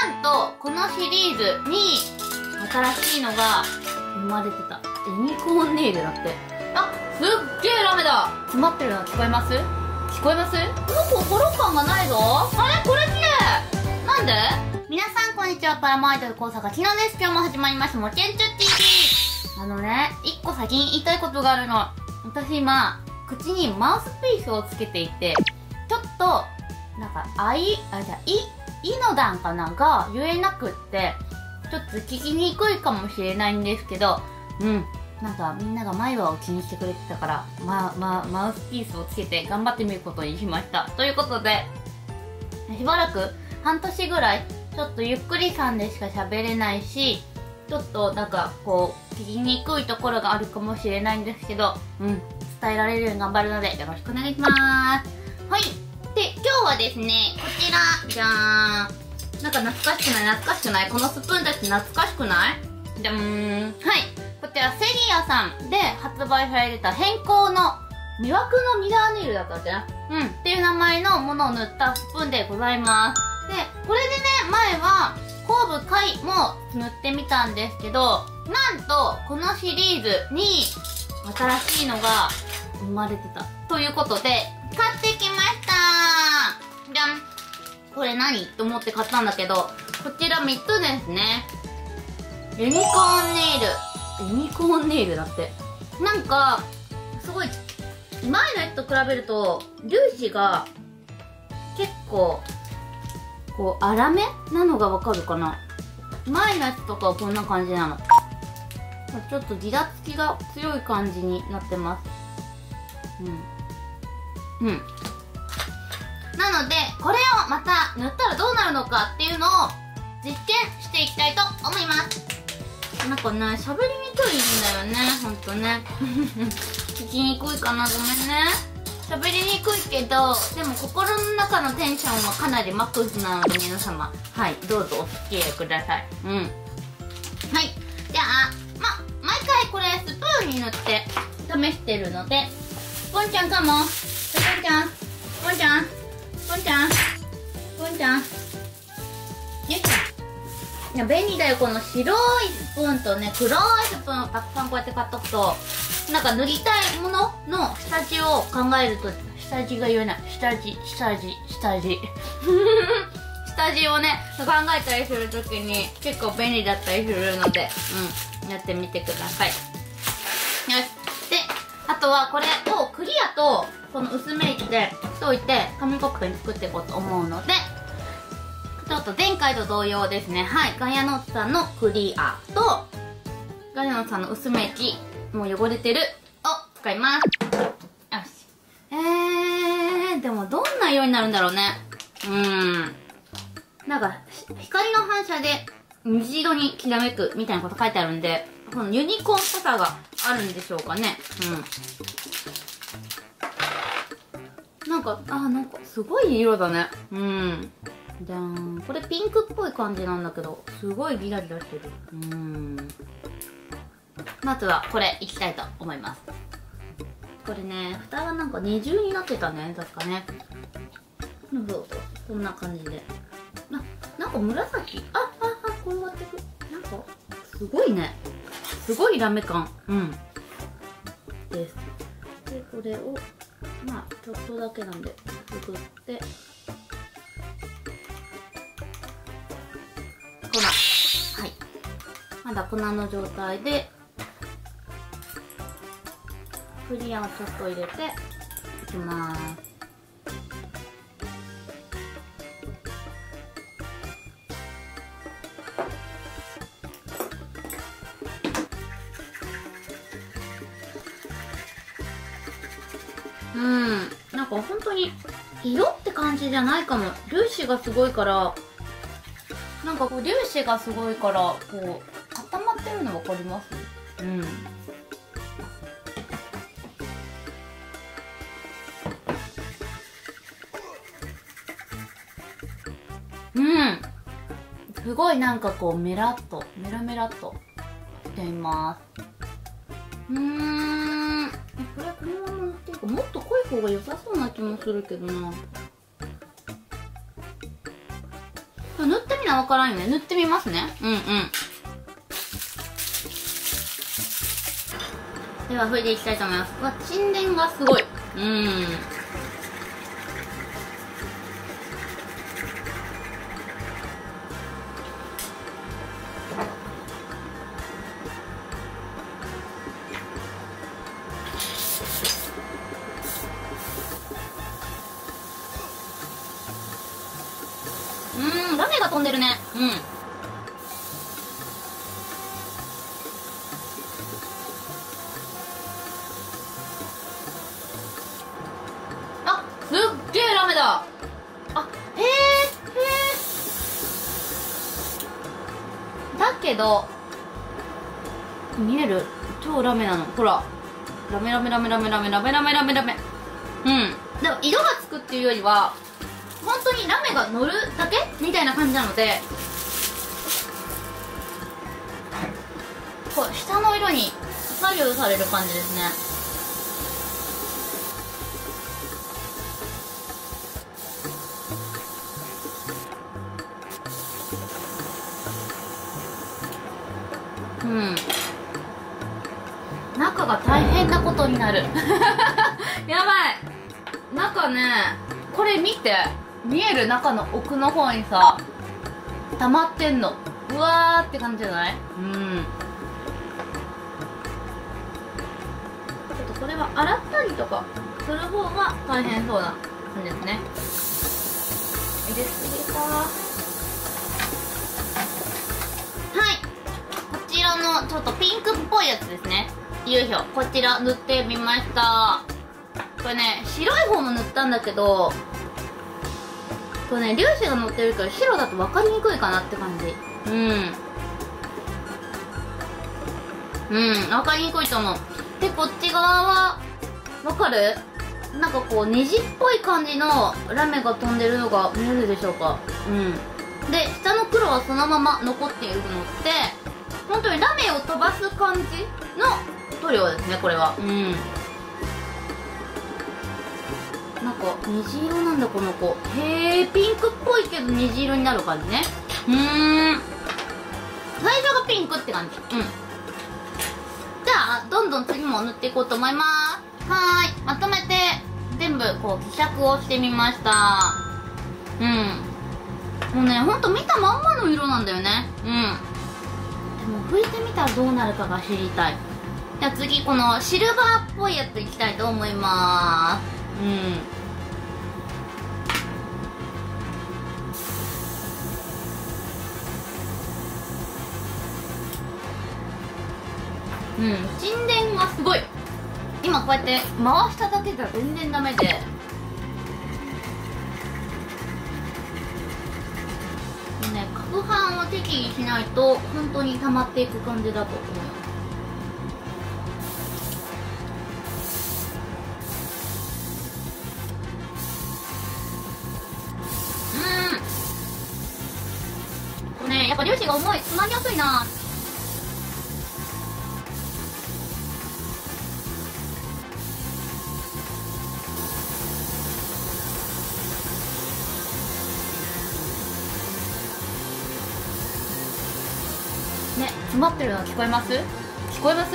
なんと、このシリーズに、新しいのが生まれてた。ユニコーンネイルだって。あ、すっげえラメだ詰まってるの聞こえます？聞こえます？この子ホロ感がないぞあれ？これ綺麗なんで？皆さんこんにちは、パラマアイドル工作が昨日です。今日も始まりました、もけんちゅ TV! あのね、一個先に言いたいことがあるの。私今、口にマウスピースをつけていて、ちょっと、なんか、あい、あ、じゃあ、い、いの段かなが言えなくって、ちょっと聞きにくいかもしれないんですけど、うん。なんかみんなが前歯を気にしてくれてたから、まあ、まあ、マウスピースをつけて頑張ってみることにしました。ということで、しばらく半年ぐらい、ちょっとゆっくりさんでしか喋れないし、ちょっとなんかこう、聞きにくいところがあるかもしれないんですけど、うん、伝えられるように頑張るのでよろしくお願いします。はい。で、今日はですね、こちら、じゃーん。なんか懐かしくない？懐かしくない？このスプーンたち懐かしくない？じゃーん。はい。こちら、セリアさんで発売されてた変更の魅惑のミラーネイルだったっけなうん。っていう名前のものを塗ったスプーンでございます。で、これでね、前は、後部回も塗ってみたんですけど、なんと、このシリーズに、新しいのが生まれてた。ということで、買ってきましたじゃんこれ何？と思って買ったんだけど、こちら3つですね。ユニコーンネイル。ユニコーンネイルだって。なんか、すごい、前のやつと比べると、粒子が結構、こう、粗めなのがわかるかな前のやつとかはこんな感じなの。ちょっとギラつきが強い感じになってます。うん。うん。なので、これをまた塗ったらどうなるのかっていうのを実験していきたいと思います。なんかね、喋りにくいんだよね、ほんとね。聞きにくいかな、ごめんね。喋りにくいけど、でも心の中のテンションはかなりマックスなので皆様、はい、どうぞお付き合いください。うん。はい。じゃあ、ま、毎回これスプーンに塗って試してるので、ポンちゃんかも。ポンちゃん。ポンちゃん。ポンちゃん。ポンちゃん。よいしょ。いや、便利だよ。この白いスプーンとね、黒いスプーンをたくさんこうやって買っとくと、なんか塗りたいものの下地を考えると、下地が言えない。下地、下地、下地。下地をね、考えたりするときに結構便利だったりするので、うん、やってみてください。よし。で、あとはこれをクリアと、この薄め液で溶いて、紙コップに作っていこうと思うので、ちょっと前回と同様ですね。はい。ガイアノーツさんのクリアと、ガイアノーツさんの薄め液、もう汚れてる、を使います。よし。えー、でもどんな色になるんだろうね。うーん。なんか、光の反射で虹色にきらめくみたいなこと書いてあるんで、このユニコーンっぽさがあるんでしょうかね。うん。なんか、あ、なんかすごい色だね。うん。じゃん。これピンクっぽい感じなんだけど、すごいギラギラしてる。うん。まずはこれいきたいと思います。これね、蓋がなんか二重になってたね、確かね。そうそう。こんな感じで。な、なんか紫あ、あ、あ、こうなってく。なんか、すごいね。すごいラメ感。うん。です。で、これを、まあ、ちょっとだけなんで、作って、粉。はい。まだ粉の状態で、クリアをちょっと入れていきます。当に色って感じじゃないかも。粒子がすごいから、なんかこう粒子がすごいから、こう固まってるの分かります？うん。うん。すごいなんかこうメラッと、メラメラっとしています。うーん。これはこのまま塗っていいか、もっと方が良さそうな気もするけどな。塗ってみ味はわからんよね塗ってみますねうんうんでは、拭いていきたいと思います。うわ、沈殿がすごい。うん、けど見える？超ラメなの。ほら。ラメラメラメラメラメラメラメラメラメ。うん。でも色がつくっていうよりは本当にラメが乗るだけ？みたいな感じなので。こう下の色に左右される感じですね。うん。中が大変なことになる。やばい。中ねこれ見て。見える中の奥の方にさ溜まってんの。うわーって感じじゃない？うん。ちょっとこれは洗ったりとかする方が大変そうな感じですね。入れす。ぎかちょっとピンクっぽいやつですね。よいしょ。こちら塗ってみました。これね白い方も塗ったんだけどこれね粒子が乗ってるから白だと分かりにくいかなって感じ。うん。うん分かりにくいと思う。でこっち側は分かる？なんかこう虹っぽい感じのラメが飛んでるのが見えるでしょうか。うん。で下の黒はそのまま残っているのって本当にラメを飛ばす感じの塗料ですねこれは。うん。なんか虹色なんだこの子。へえピンクっぽいけど虹色になる感じね。うん。最初がピンクって感じ。うん。じゃあどんどん次も塗っていこうと思います。はーいまとめて全部こう希釈をしてみました。うん。もうねほんと見たまんまの色なんだよね。うん。う拭いてみたらどうなるかが知りたい。じゃあ次このシルバーっぽいやついきたいと思います。うん。うん。沈殿がすごい。今こうやって回しただけじゃ全然ダメで。適宜しないと本当に溜まっていく感じだと思います。詰まってるの聞こえます？聞こえます？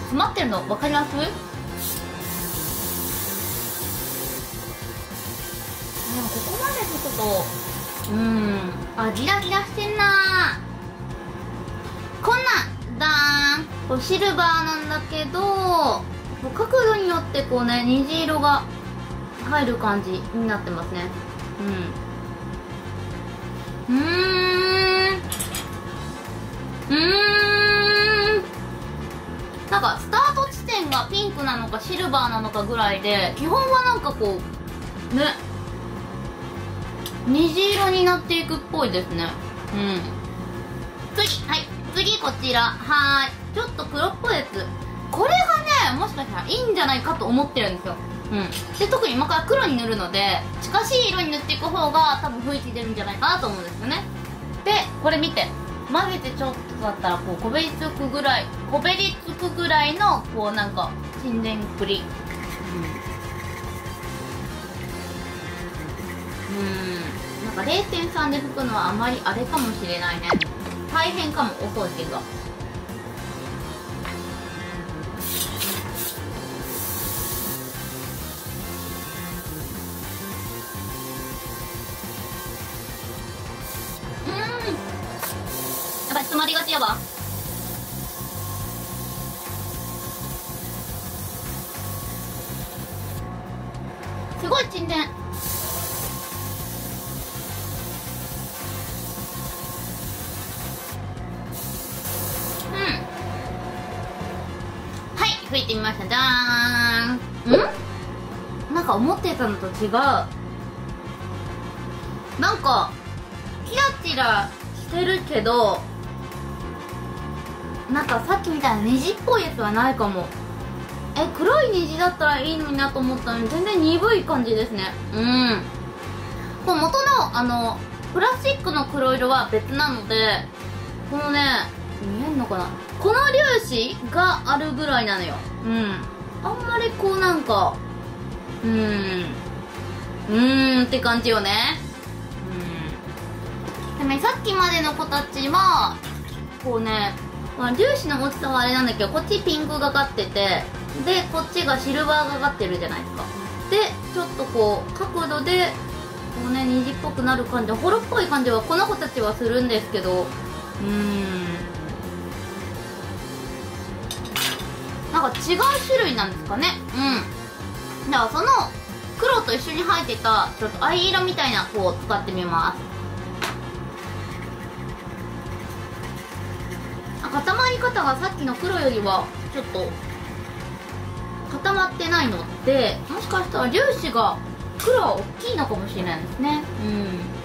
詰まってるの分かります？でもここまでつくとうん。あギラギラしてんな。こんなんだーん。こうシルバーなんだけど角度によってこうね虹色が入る感じになってますね。うん。うーん。うん。なんかスタート地点がピンクなのかシルバーなのかぐらいで基本はなんかこうね。虹色になっていくっぽいですね。うん。次はい。次こちら。はーい。ちょっと黒っぽいやつ。これがねもしかしたらいいんじゃないかと思ってるんですよ。うん。で特に今から黒に塗るので近しい色に塗っていく方が多分雰囲気出るんじゃないかなと思うんですよね。でこれ見て。混ぜてちょっとだったらこうこべりつくぐらいこべりつくぐらいのこうなんか沈殿栗、うん。なんか0.3で拭くのはあまりあれかもしれないね。大変かもお掃除がまりがちやわ。すごい沈殿。うん。はい吹いてみました。じゃーんん？なんか思ってたのと違う。なんかキラキラしてるけどなんかさっきみたいなネジっぽいやつはないかも。え黒い虹だったらいいのになと思ったのに全然鈍い感じですね。うん。こう元のあのプラスチックの黒色は別なのでこのね見えんのかな。この粒子があるぐらいなのよ。うん。あんまりこうなんかうん。うーんって感じよね。うん。でもさっきまでの子たちはこうねまあ、粒子の大きさはあれなんだけどこっちピンクがかっててでこっちがシルバーがかってるじゃないですか。でちょっとこう角度でこうね虹っぽくなる感じホロっぽい感じはこの子たちはするんですけどうーん。なんか違う種類なんですかね。うん。だからその黒と一緒に入ってたちょっと藍色みたいな子を使ってみます。固まり方がさっきの黒よりはちょっと固まってないのでもしかしたら粒子が黒は大きいのかもしれないですね。うん。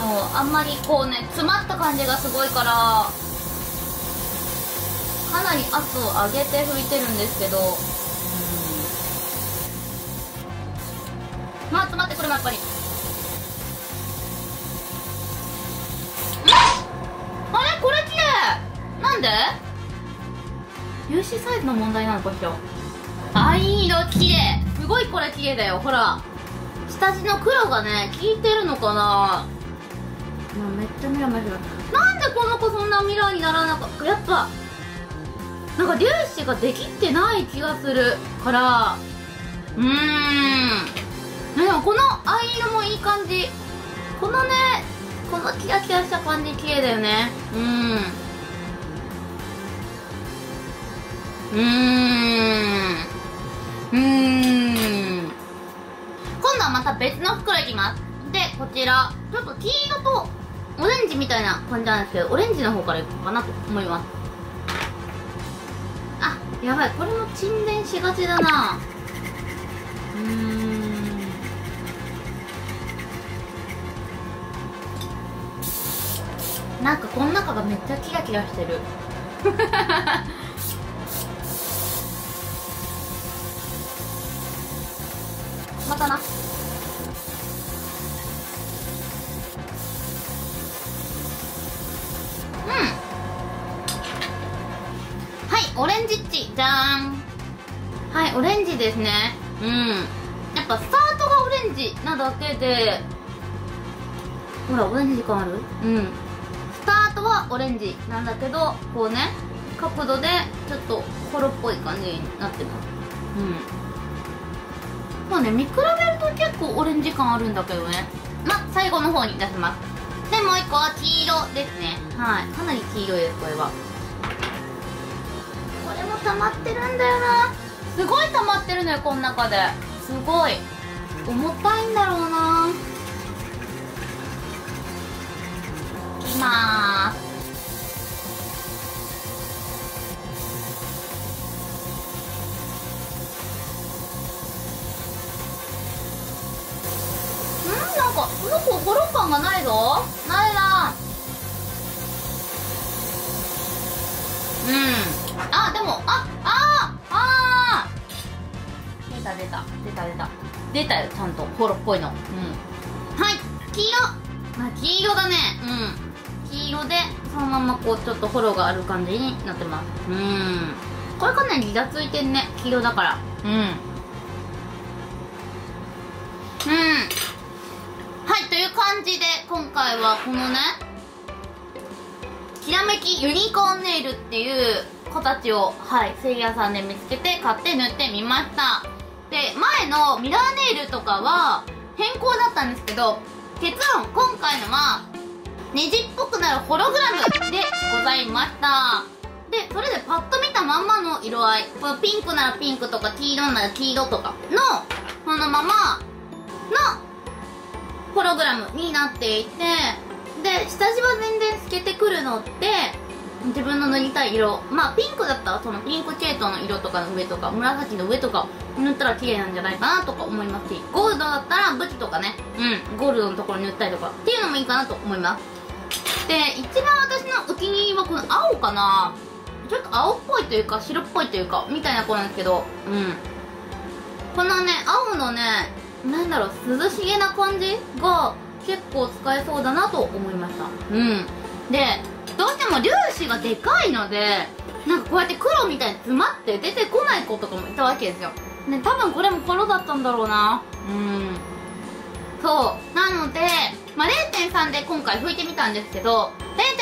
そうあんまりこうね詰まった感じがすごいからかなり圧を上げて拭いてるんですけど。まあ詰まってこれもやっぱり。なんで？粒子サイズの問題なのかしらあいい色綺麗。すごいこれ綺麗だよ。ほら。下地の黒がね効いてるのかな。めっちゃミラミラしてる。なんでこの子そんなミラーにならなかった？やっぱなんか粒子ができてない気がする。からうーん。でもこの藍色もいい感じ。このねこのキラキラした感じ綺麗だよね。うんうーん。うーん今度はまた別の袋いきます。でこちら。ちょっと黄色とオレンジみたいな感じなんですけどオレンジの方からいこうかなと思います。あやばい。これも沈殿しがちだな。うーん。なんかこの中がめっちゃキラキラしてる。オレンジっちじゃーん。はいオレンジですね。うん。やっぱスタートがオレンジなだけでほらオレンジ感ある？うん。スタートはオレンジなんだけどこうね角度でちょっとホロっぽい感じになってます。うん。まあね見比べると結構オレンジ感あるんだけどね。まあ最後の方に出します。でもう一個は黄色ですね。はい。かなり黄色いですこれは。溜まってるんだよな。すごい溜まってるのよこの中で。すごい。重たいんだろうな。いきまーす。ん？なんかこの子ホロ感がないぞ。ないな。うんあでもあああ出た出た出た出た出たよちゃんとホロっぽいのうんはい黄色まあ黄色だねうん黄色でそのままこうちょっとホロがある感じになってますうんこれかなりギザついてんね黄色だからうんうんはいという感じで今回はこのねきらめきユニコーンネイルっていう子たちをはいセリアさんで見つけて買って塗ってみました。で前のミラーネイルとかは変更だったんですけど結論今回のはネジっぽくなるホログラムでございました。でそれでパッと見たまんまの色合い。このピンクならピンクとか黄色なら黄色とかのこのままのホログラムになっていてで下地は全然透けてくるのって自分の塗りたい色。まあピンクだったらそのピンク系統の色とかの上とか紫の上とか塗ったら綺麗なんじゃないかなとか思いますしゴールドだったら武器とかね。うん。ゴールドのところに塗ったりとかっていうのもいいかなと思います。で一番私のお気に入りはこの青かな。ちょっと青っぽいというか白っぽいというかみたいな子なんですけど。うん。このね青のねなんだろう涼しげな感じが結構使えそうだなと思いました。うん。でどうしても粒子がでかいのでなんかこうやって黒みたいに詰まって出てこない子とかもいたわけですよ。ね多分これも黒だったんだろうな。うん。そう。なので、まあ、0.3で今回拭いてみたんですけど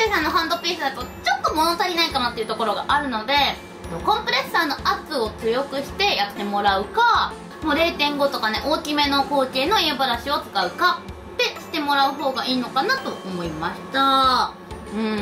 0.3のハンドピースだとちょっと物足りないかなっていうところがあるのでコンプレッサーの圧を強くしてやってもらうかもう0.5とかね大きめの口径のエアブラシを使うかでしてもらう方がいいのかなと思いました。うん。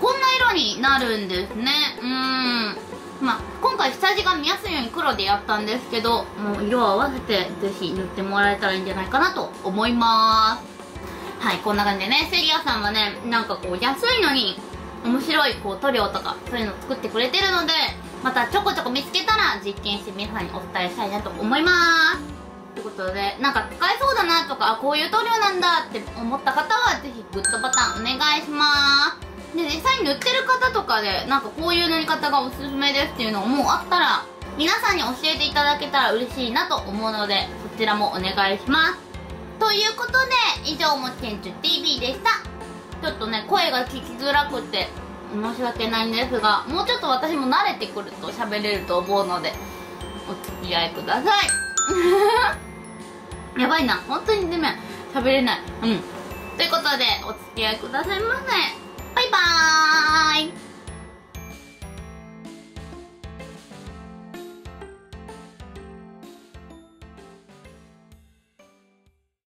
こんな色になるんですね。うん。まあ今回下地が見やすいように黒でやったんですけどもう色を合わせてぜひ塗ってもらえたらいいんじゃないかなと思います。はいこんな感じでねセリアさんはねなんかこう安いのに面白いこう塗料とかそういうの作ってくれてるのでまたちょこちょこ見つけたら実験して皆さんにお伝えしたいなと思います。ということでなんか使えそうだなとかこういう塗料なんだって思った方はぜひグッドボタンお願いします。で実際に塗ってる方とかでなんかこういう塗り方がおすすめですっていうのもあったら皆さんに教えていただけたら嬉しいなと思うのでそちらもお願いします。ということで以上もちんちゅ TV でした。ちょっとね声が聞きづらくて申し訳ないんですがもうちょっと私も慣れてくると喋れると思うのでお付き合いください。やばいな。本当にでも喋れない。うん。ということでお付き合いくださいませ。バイ